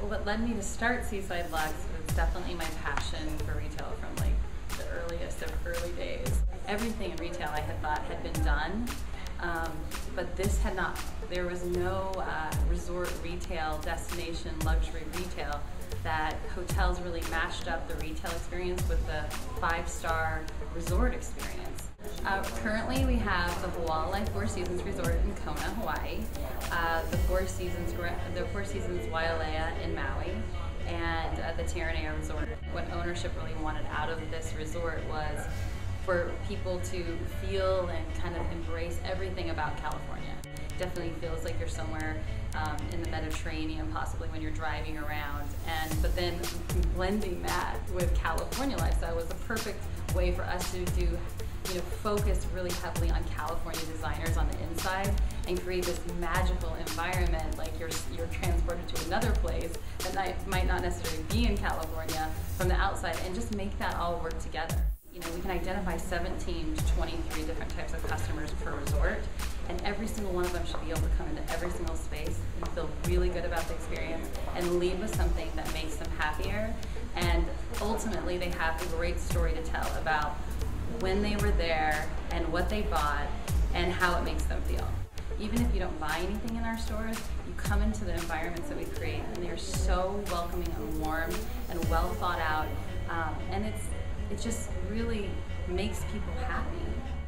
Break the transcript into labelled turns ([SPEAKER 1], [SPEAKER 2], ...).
[SPEAKER 1] what led me to start Seaside Luxe was definitely my passion for retail from like the earliest of early days. Everything in retail I had thought had been done, um, but this had not. There was no uh, resort retail destination, luxury retail that hotels really mashed up the retail experience with the five-star resort experience. Uh, currently, we have the Hawaii Four Seasons Resort in Kona, Hawaii, uh, the Four Seasons the Four Seasons Wailea in Maui, and uh, the Terranea Resort. What ownership really wanted out of this resort was for people to feel and kind of embrace everything about California. Definitely feels like you're somewhere um, in the Mediterranean, possibly when you're driving around. And but then blending that with California lifestyle was the perfect way for us to do you know, focus really heavily on California designers on the inside and create this magical environment like you're, you're transported to another place that might not necessarily be in California from the outside and just make that all work together. You know, we can identify 17 to 23 different types of customers per resort and every single one of them should be able to come into every single space and feel really good about the experience and leave with something that makes them happier and ultimately they have a great story to tell about when they were there and what they bought and how it makes them feel. Even if you don't buy anything in our stores, you come into the environments that we create and they're so welcoming and warm and well thought out. Um, and it's, it just really makes people happy.